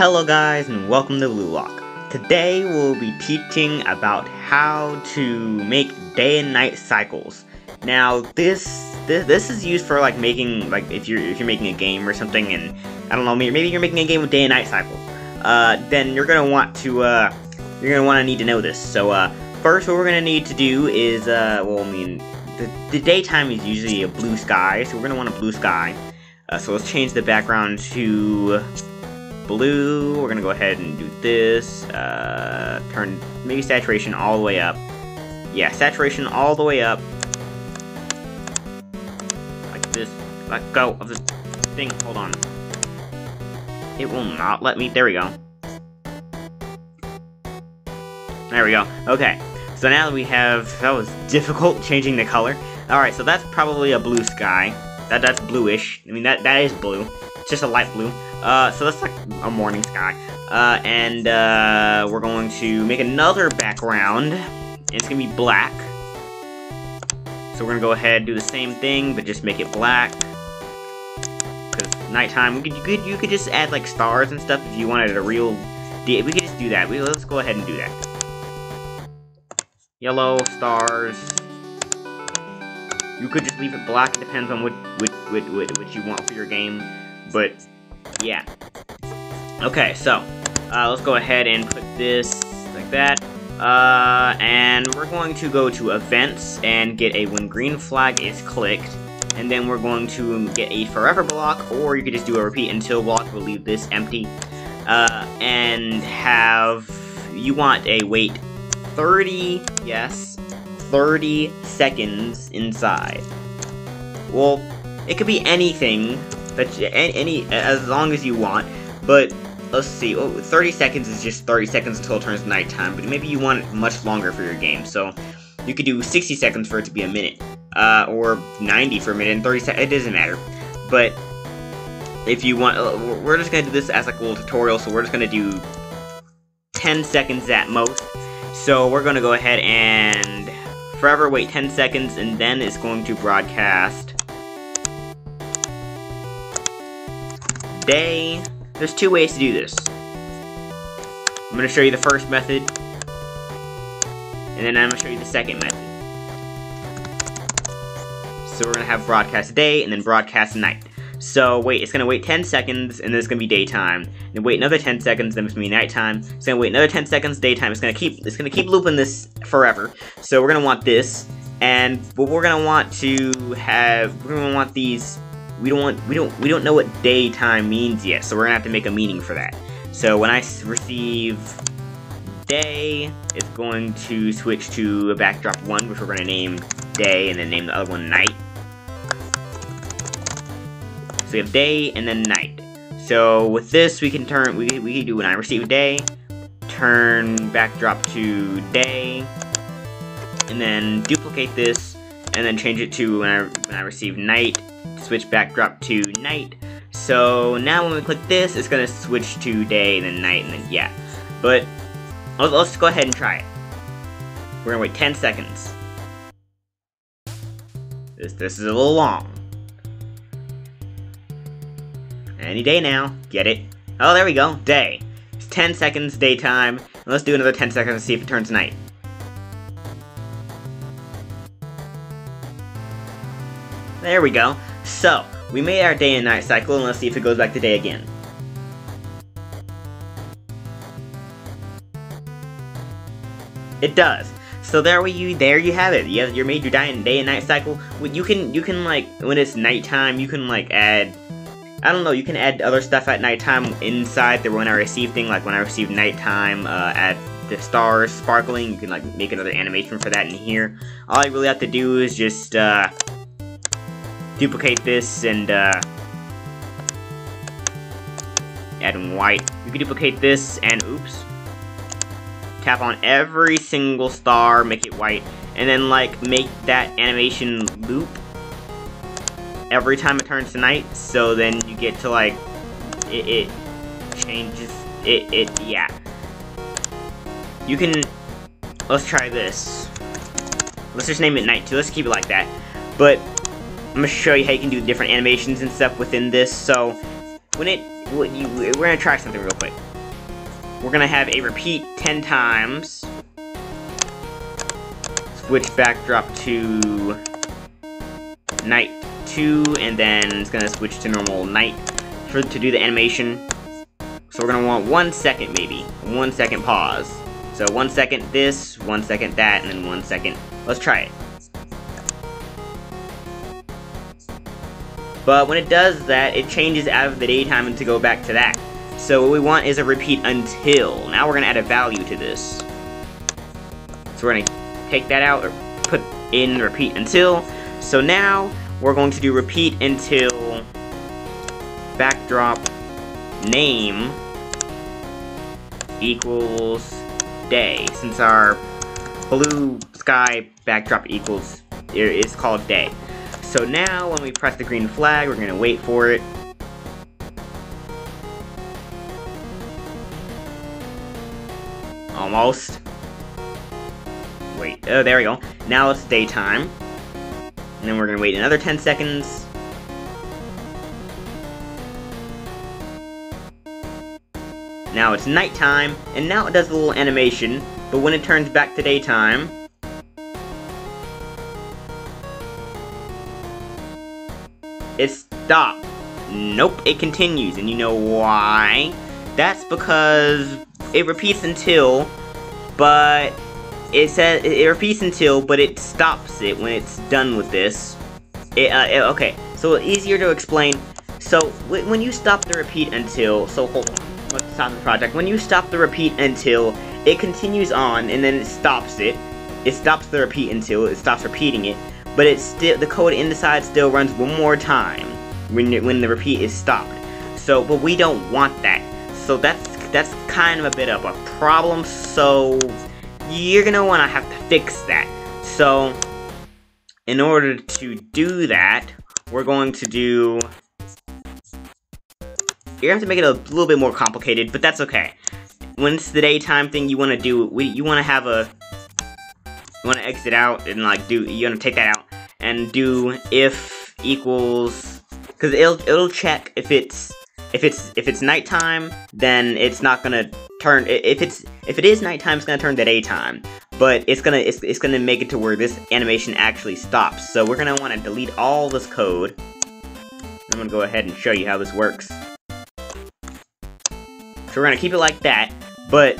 Hello guys and welcome to Blu Block. Today we'll be teaching about how to make day and night cycles. Now this this, this is used for like making like if you're if you're making a game or something and I don't know maybe you're making a game with day and night cycles. Uh, then you're gonna want to uh, you're gonna want to need to know this. So uh, first what we're gonna need to do is uh, well I mean the, the daytime is usually a blue sky so we're gonna want a blue sky. Uh, so let's change the background to blue. We're gonna go ahead and do this. Uh, turn maybe saturation all the way up. Yeah, saturation all the way up. Like this. Let go of this thing. Hold on. It will not let me. There we go. There we go. Okay. So now we have... That was difficult changing the color. Alright, so that's probably a blue sky. That that's bluish. I mean, that that is blue. It's just a light blue. Uh, so that's like a morning sky. Uh, and uh, we're going to make another background. It's gonna be black. So we're gonna go ahead and do the same thing, but just make it black. Cause nighttime, we could you could you could just add like stars and stuff if you wanted a real. We could just do that. We let's go ahead and do that. Yellow stars. You could just leave it black. It depends on what what, what, what, what you want for your game. But, yeah. Okay, so, uh, let's go ahead and put this like that. Uh, and we're going to go to events and get a when green flag is clicked. And then we're going to get a forever block, or you could just do a repeat until block. We'll leave this empty. Uh, and have, you want a wait 30, yes, 30 seconds inside. Well, it could be anything that you, any as long as you want. But let's see, oh, 30 seconds is just 30 seconds until it turns nighttime. But maybe you want it much longer for your game, so you could do 60 seconds for it to be a minute, uh, or 90 for a minute and 30 seconds. It doesn't matter. But if you want, uh, we're just gonna do this as like a little tutorial. So we're just gonna do 10 seconds at most. So we're gonna go ahead and forever wait 10 seconds and then it's going to broadcast day. There's two ways to do this. I'm going to show you the first method and then I'm going to show you the second method. So we're going to have broadcast day and then broadcast night. So wait, it's gonna wait 10 seconds, and then it's gonna be daytime. Then wait another 10 seconds, then it's gonna be nighttime. It's gonna wait another 10 seconds, daytime. It's gonna keep it's gonna keep looping this forever. So we're gonna want this, and what we're gonna want to have we're gonna want these. We don't want we don't we don't know what daytime means yet, so we're gonna have to make a meaning for that. So when I receive day, it's going to switch to a backdrop one, which we're gonna name day, and then name the other one night. So we have day and then night. So with this, we can turn, we, we can do when I receive day, turn backdrop to day, and then duplicate this, and then change it to when I, when I receive night, switch backdrop to night. So now when we click this, it's gonna switch to day and then night and then yeah. But let's, let's go ahead and try it. We're gonna wait 10 seconds. This, this is a little long. Any day now. Get it? Oh, there we go. Day. It's 10 seconds daytime. let's do another 10 seconds to see if it turns night. There we go. So, we made our day and night cycle, and let's see if it goes back to day again. It does. So there we you there you have it. You have your made your day and day and night cycle. You can you can like when it's nighttime, you can like add I don't know, you can add other stuff at nighttime inside the when I receive thing, like when I receive nighttime, uh, add the stars sparkling, you can like make another animation for that in here. All you really have to do is just, uh, duplicate this and, uh, add in white. You can duplicate this and, oops, tap on every single star, make it white, and then like make that animation loop every time it turns to night, so then get to like, it, it changes, it, it, yeah. You can, let's try this. Let's just name it night too, let's keep it like that. But, I'm gonna show you how you can do different animations and stuff within this, so, when it, you, we're gonna try something real quick. we're gonna have a repeat 10 times. Switch backdrop to night 2, and then it's gonna switch to normal night for to do the animation. So we're gonna want one second maybe. One second pause. So one second this, one second that, and then one second. Let's try it. But when it does that, it changes out of the daytime and to go back to that. So what we want is a repeat until. Now we're gonna add a value to this. So we're gonna take that out or put in repeat until. So now we're going to do repeat until backdrop name equals day. Since our blue sky backdrop equals, it's called day. So now when we press the green flag, we're gonna wait for it. Almost. Wait, oh, there we go. Now it's daytime. And then we're gonna wait another 10 seconds. Now it's nighttime, and now it does a little animation, but when it turns back to daytime... It stops. Nope, it continues, and you know why? That's because it repeats until, but it says it repeats until, but it stops it when it's done with this. It, uh, it, okay, so easier to explain. So when you stop the repeat until, so hold on let's stop the project. When you stop the repeat until it continues on and then it stops it, it stops the repeat until it stops repeating it, but it's still the code inside still runs one more time when when the repeat is stopped. So, but we don't want that. So that's that's kind of a bit of a problem. So you're gonna want to have to fix that. So in order to do that, we're going to do you're gonna have to make it a little bit more complicated, but that's okay. When it's the daytime thing, you want to do, you want to have a, you want to exit out and like do, you want to take that out and do if equals, because it'll it'll check if it's if it's if it's nighttime, then it's not gonna turn. If it's if it is nighttime, it's gonna turn to daytime. But it's gonna it's, it's gonna make it to where this animation actually stops. So we're gonna want to delete all this code. I'm gonna go ahead and show you how this works. So we're gonna keep it like that, but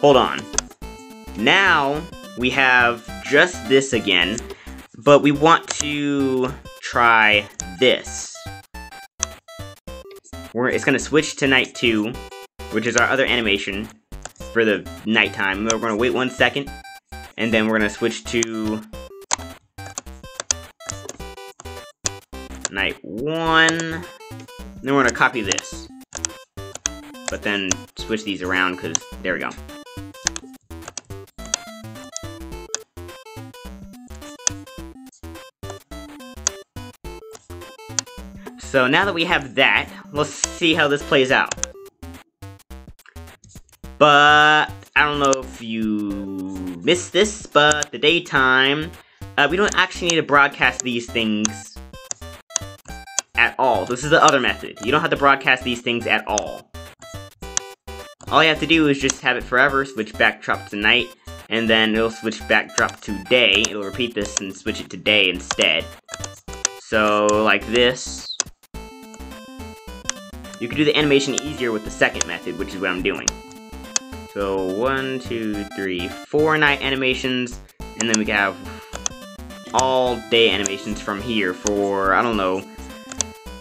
hold on. Now we have just this again, but we want to try this. We're, it's gonna switch to night two, which is our other animation for the nighttime. We're gonna wait one second, and then we're gonna switch to night one. Then we're gonna copy this but then switch these around because there we go. So now that we have that, let's see how this plays out. But, I don't know if you missed this, but the daytime, uh, we don't actually need to broadcast these things at all. This is the other method. You don't have to broadcast these things at all. All you have to do is just have it forever, switch backdrop to night, and then it'll switch backdrop to day. It'll repeat this and switch it to day instead. So, like this. You can do the animation easier with the second method, which is what I'm doing. So, one, two, three, four night animations, and then we can have all day animations from here for, I don't know,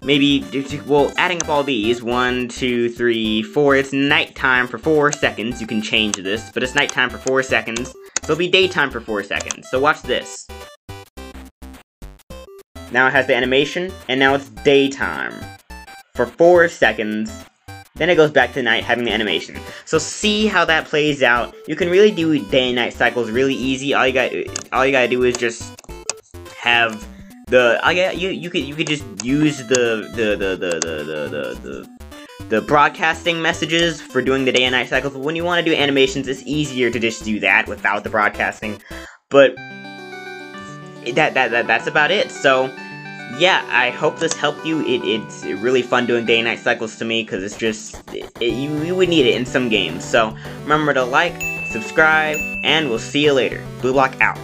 maybe, well, adding up all these, one, two, three, four, it's nighttime for four seconds, you can change this, but it's nighttime for four seconds, so it'll be daytime for four seconds, so watch this. Now it has the animation, and now it's daytime for four seconds, then it goes back to night having the animation. So see how that plays out. You can really do day and night cycles really easy. All you got all you gotta do is just have the I yeah you you could you could just use the the the the the the, the, the broadcasting messages for doing the day and night cycles. But when you want to do animations, it's easier to just do that without the broadcasting. But that that, that that's about it. So yeah, I hope this helped you. It, it's really fun doing day and night cycles to me because it's just, it, it, you, you would need it in some games. So remember to like, subscribe, and we'll see you later. Blu Block out.